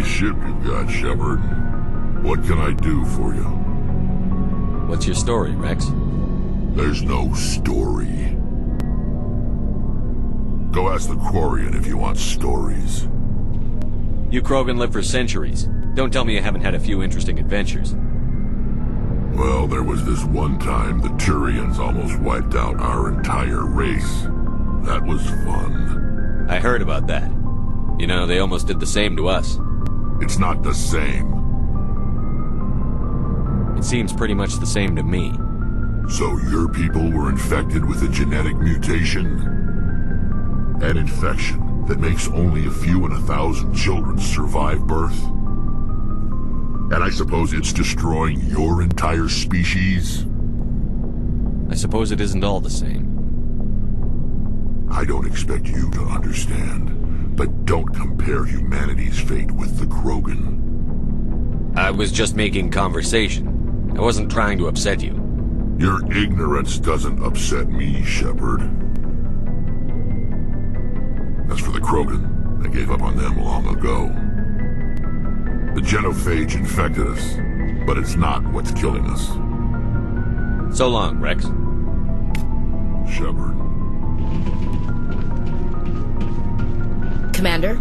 ship you've got, Shepard. What can I do for you? What's your story, Wrex? There's no story. Go ask the Quarian if you want stories. You Krogan live for centuries. Don't tell me you haven't had a few interesting adventures. Well, there was this one time the Turians almost wiped out our entire race. That was fun. I heard about that. You know, they almost did the same to us. It's not the same. It seems pretty much the same to me. So your people were infected with a genetic mutation? An infection that makes only a few in a thousand children survive birth? And I suppose it's destroying your entire species? I suppose it isn't all the same. I don't expect you to understand, but don't compare humanity's fate with the Krogan. I was just making conversation. I wasn't trying to upset you. Your ignorance doesn't upset me, Shepard. As for the Krogan, I gave up on them long ago. The genophage infected us, but it's not what's killing us. So long, Wrex. Shepard. Commander?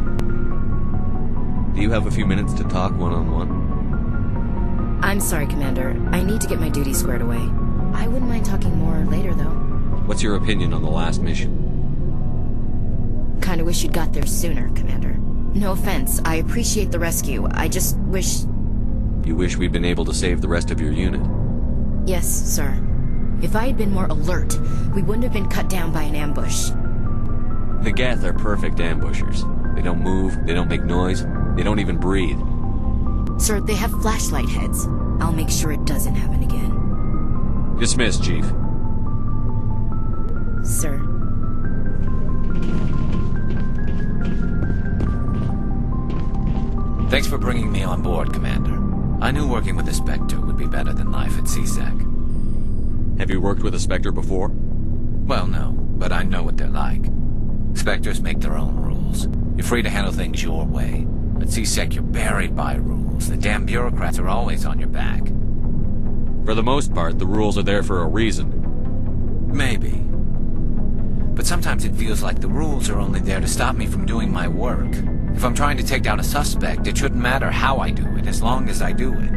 Do you have a few minutes to talk one-on-one? I'm sorry, Commander. I need to get my duty squared away. I wouldn't mind talking more later, though. What's your opinion on the last mission? Kinda wish you'd got there sooner, Commander. No offense, I appreciate the rescue. I just wish... You wish we'd been able to save the rest of your unit? Yes, sir. If I had been more alert, we wouldn't have been cut down by an ambush. The Geth are perfect ambushers. They don't move, they don't make noise, they don't even breathe. Sir, they have flashlight heads. I'll make sure it doesn't happen again. Dismissed, Chief. Sir. Thanks for bringing me on board, Commander. I knew working with a Spectre would be better than life at CSEC. Have you worked with a Spectre before? Well, no, but I know what they're like. Spectres make their own rules. You're free to handle things your way. At CSEC, you're buried by rules. The damn bureaucrats are always on your back. For the most part, the rules are there for a reason. Maybe. But sometimes it feels like the rules are only there to stop me from doing my work. If I'm trying to take down a suspect, it shouldn't matter how I do it, as long as I do it.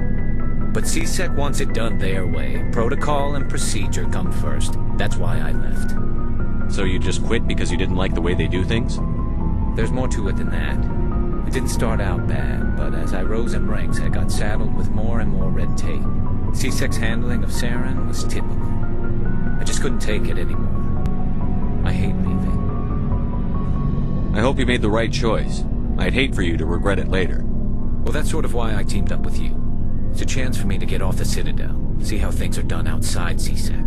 But CSEC wants it done their way. Protocol and procedure come first. That's why I left. So you just quit because you didn't like the way they do things? There's more to it than that. It didn't start out bad, but as I rose in ranks, I got saddled with more and more red tape. CSEC's handling of Saren was typical. I just couldn't take it anymore. I hate leaving. I hope you made the right choice. I'd hate for you to regret it later. Well, that's sort of why I teamed up with you. It's a chance for me to get off the Citadel, see how things are done outside CSEC.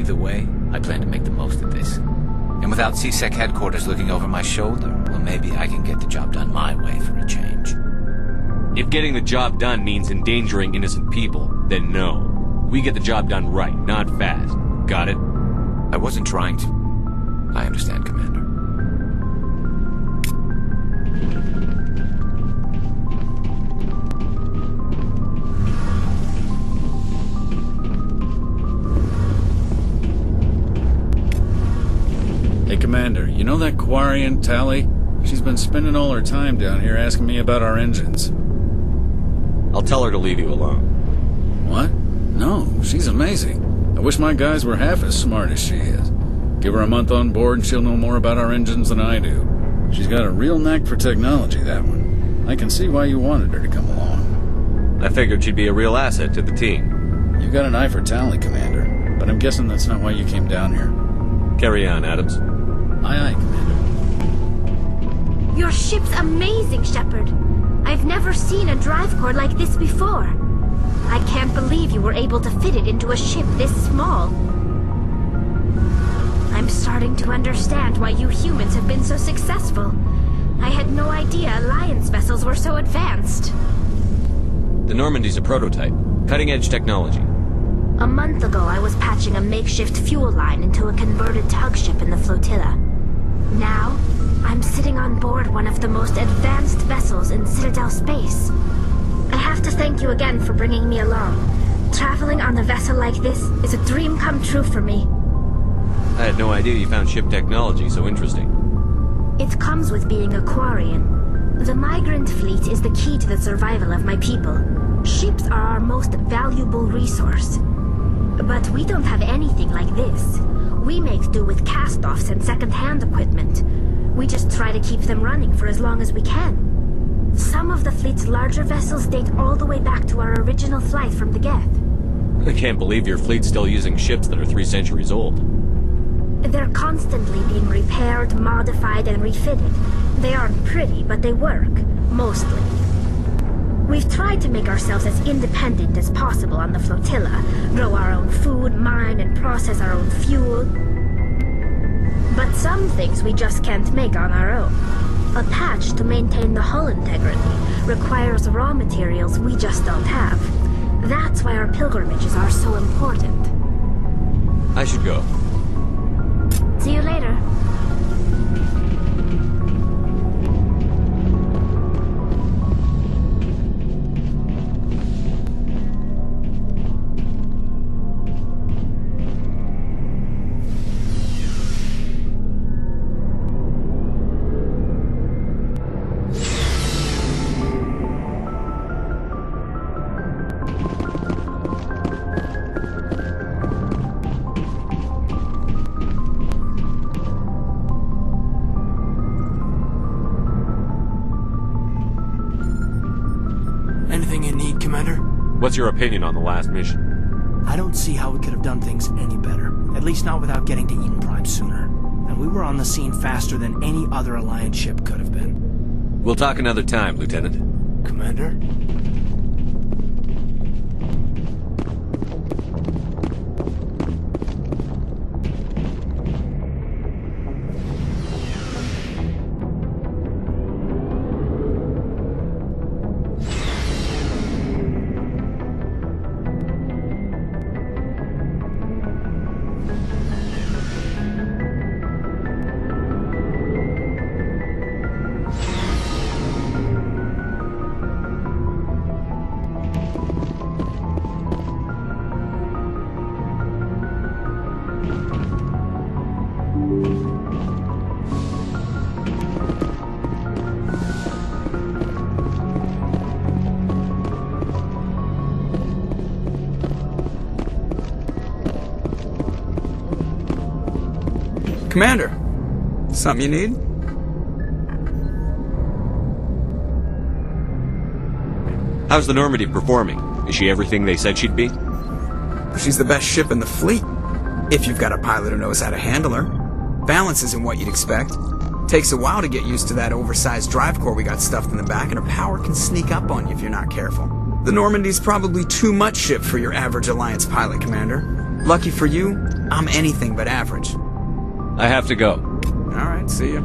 Either way, I plan to make the most of this. And without CSEC headquarters looking over my shoulder, well, maybe I can get the job done my way for a change. If getting the job done means endangering innocent people, then no. We get the job done right, not fast. Got it? I wasn't trying to... I understand, Commander. Hey, Commander, you know that Quarian, Tali? She's been spending all her time down here asking me about our engines. I'll tell her to leave you alone. What? No, she's amazing. I wish my guys were half as smart as she is. Give her a month on board and she'll know more about our engines than I do. She's got a real knack for technology, that one. I can see why you wanted her to come along. I figured she'd be a real asset to the team. You got an eye for Tali, Commander, but I'm guessing that's not why you came down here. Carry on, Adams. Aye, aye, Commander. Your ship's amazing, Shepard. I've never seen a drive core like this before. I can't believe you were able to fit it into a ship this small. I'm starting to understand why you humans have been so successful. I had no idea Alliance vessels were so advanced. The Normandy's a prototype. Cutting-edge technology. A month ago, I was patching a makeshift fuel line into a converted tug ship in the flotilla. Now, I'm sitting on board one of the most advanced vessels in Citadel space. I have to thank you again for bringing me along. Traveling on a vessel like this is a dream come true for me. I had no idea you found ship technology so interesting. It comes with being a Quarian. The migrant fleet is the key to the survival of my people. Ships are our most valuable resource. But we don't have anything like this. We make do with cast-offs and second-hand equipment. We just try to keep them running for as long as we can. Some of the fleet's larger vessels date all the way back to our original flight from the Geth. I can't believe your fleet's still using ships that are three centuries old. They're constantly being repaired, modified, and refitted. They aren't pretty, but they work. Mostly. We've tried to make ourselves as independent as possible on the flotilla, grow our own food, mine and process our own fuel. But some things we just can't make on our own. A patch to maintain the hull integrity requires raw materials we just don't have. That's why our pilgrimages are so important. I should go. See you later. What's your opinion on the last mission? I don't see how we could have done things any better. At least not without getting to Eden Prime sooner. And we were on the scene faster than any other Alliance ship could have been. We'll talk another time, Lieutenant. Commander? Commander, something you need? How's the Normandy performing? Is she everything they said she'd be? She's the best ship in the fleet. If you've got a pilot who knows how to handle her. Balance isn't what you'd expect. Takes a while to get used to that oversized drive core we got stuffed in the back, and her power can sneak up on you if you're not careful. The Normandy's probably too much ship for your average Alliance pilot, Commander. Lucky for you, I'm anything but average. I have to go. Alright, see ya.